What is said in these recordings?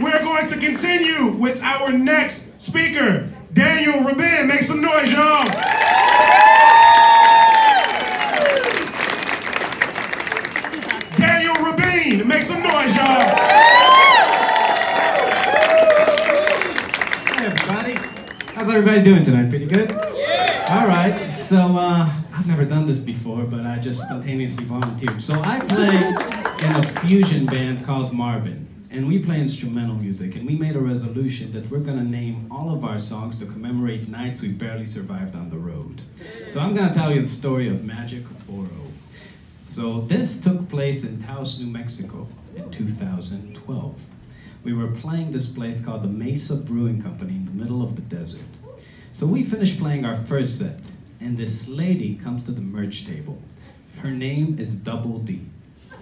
we're going to continue with our next speaker, Daniel Rabin. Make some noise, y'all. Daniel Rabin, make some noise, y'all. Hey everybody, how's everybody doing tonight? Pretty good? Yeah. All right. So uh, I've never done this before, but I just spontaneously volunteered. So I play in a fusion band called Marbin, and we play instrumental music. And we made a resolution that we're gonna name all of our songs to commemorate nights we barely survived on the road. So I'm gonna tell you the story of Magic Burro. So this took place in Taos, New Mexico in 2012. We were playing this place called the Mesa Brewing Company in the middle of the desert. So we finished playing our first set, and this lady comes to the merch table. Her name is Double D.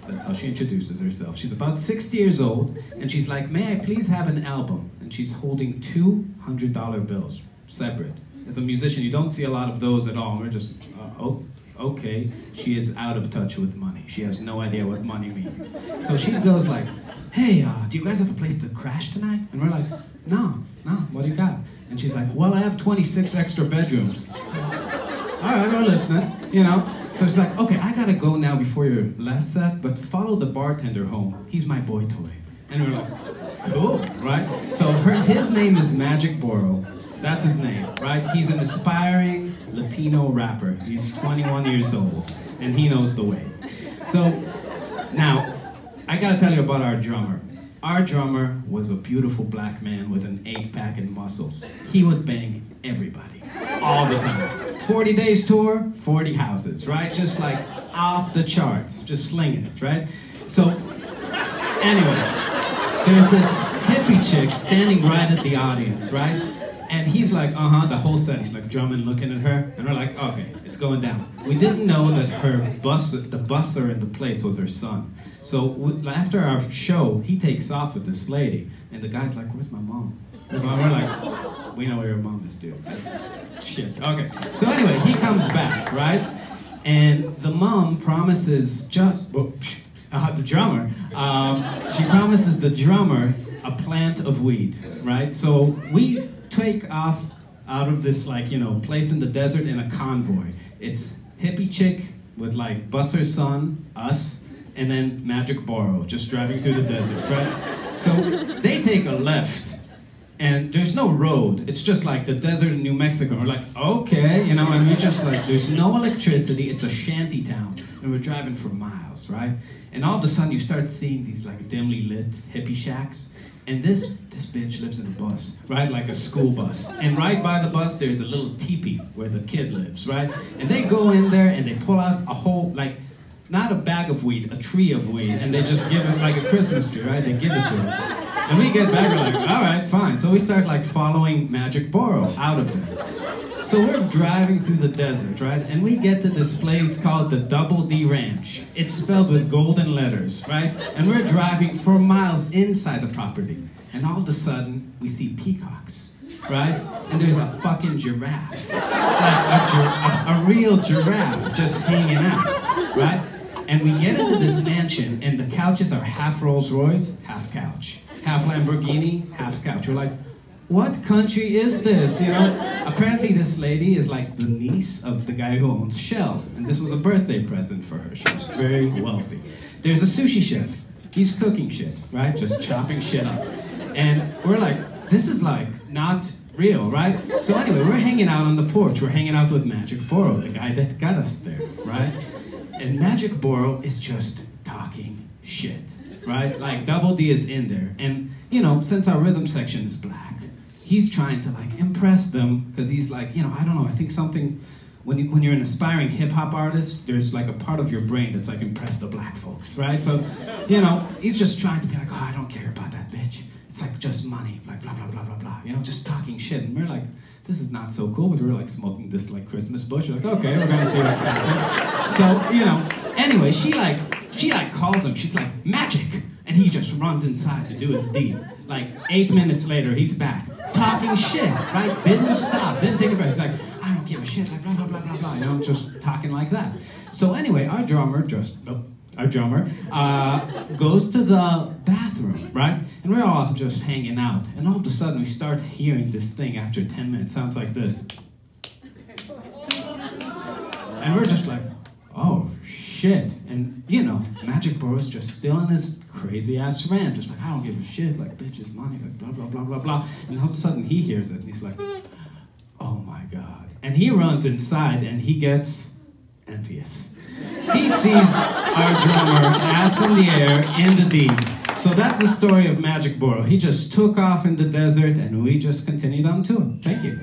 That's how she introduces herself. She's about 60 years old, and she's like, May I please have an album? And she's holding two $100 bills, separate. As a musician, you don't see a lot of those at all. We're just, uh, oh, okay. She is out of touch with money. She has no idea what money means. So she goes like, Hey, uh, do you guys have a place to crash tonight? And we're like, No, no, what do you got? And she's like, Well, I have 26 extra bedrooms. All right, we're listening, you know. So she's like, okay, I gotta go now before your last set, but follow the bartender home. He's my boy toy. And we're like, cool, right? So her, his name is Magic Burro. That's his name, right? He's an aspiring Latino rapper. He's 21 years old, and he knows the way. So now, I gotta tell you about our drummer. Our drummer was a beautiful black man with an eight pack and muscles. He would bang everybody all the time. 40 days tour, 40 houses, right? Just like off the charts, just slinging it, right? So, anyways, there's this hippie chick standing right at the audience, right? And he's like, uh huh, the whole set. He's like drumming, looking at her, and we're like, okay, it's going down. We didn't know that her bus, the busser in the place was her son. So after our show, he takes off with this lady, and the guy's like, where's my mom? My? We're like, we know where your mom is, dude. That's shit. Okay. So anyway, he comes back, right? And the mom promises just, uh, the drummer, um, she promises the drummer a plant of weed, right? So we take off out of this like you know place in the desert in a convoy. It's hippie chick with like Busser's son, us, and then Magic Burro, just driving through the desert, right? So they take a left. And there's no road. It's just like the desert in New Mexico. We're like, okay, you know, and we're just like, there's no electricity. It's a shanty town. And we're driving for miles, right? And all of a sudden you start seeing these like dimly lit hippie shacks. And this this bitch lives in a bus, right? Like a school bus. And right by the bus, there's a little teepee where the kid lives, right? And they go in there and they pull out a whole, like, not a bag of weed, a tree of weed, and they just give it like a Christmas tree, right? They give it to us. And we get back, we're like, all right, fine. So we start like following Magic Burro out of there. So we're driving through the desert, right? And we get to this place called the Double D Ranch. It's spelled with golden letters, right? And we're driving for miles inside the property. And all of a sudden, we see peacocks, right? And there's a fucking giraffe. Like a, gi- a, a real giraffe just hanging out, right? And we get into this mansion, and the couches are half Rolls Royce, half couch. Half Lamborghini, half couch. We're like, what country is this? You know, apparently this lady is like the niece of the guy who owns Shell, and this was a birthday present for her. She was very wealthy. There's a sushi chef. He's cooking shit, right? Just chopping shit up. And we're like, this is like not real, right? So anyway, we're hanging out on the porch. We're hanging out with Magic Burro, the guy that got us there, right? And Magic Burro is just talking shit, right? Like Double D is in there. And, you know, since our rhythm section is black, he's trying to like impress them because he's like, you know, I don't know, I think something, when, you, when you're an aspiring hip hop artist, there's like a part of your brain that's like impress the black folks, right? So, you know, he's just trying to be like, oh, I don't care about that bitch. It's like just money, like blah, blah, blah, blah, blah, you know, just talking shit. And we're like, this is not so cool, but we're like smoking this like Christmas bush. We're like, okay, we're gonna see what's happening. So, you know, anyway, she like, she like calls him, she's like, magic! And he just runs inside to do his deed. Like eight minutes later, he's back, talking shit, right? Didn't stop, didn't take a breath. He's like, I don't give a shit, like blah, blah, blah, blah, blah, you know, just talking like that. So anyway, our drummer just, nope, our drummer, uh, goes to the bathroom, right? And we're all just hanging out. And all of a sudden, we start hearing this thing after 10 minutes. Sounds like this. And we're just like, oh, shit. And, you know, Magic Burro's just still in his crazy ass rant, just like, I don't give a shit, like, bitches, money, like, blah, blah, blah, blah, blah. And all of a sudden, he hears it, and he's like, oh my God. And he runs inside, and he gets envious. He sees our drummer ass in the air in the deep. So that's the story of Magic Burro. He just took off in the desert, and we just continued on to him. Thank you.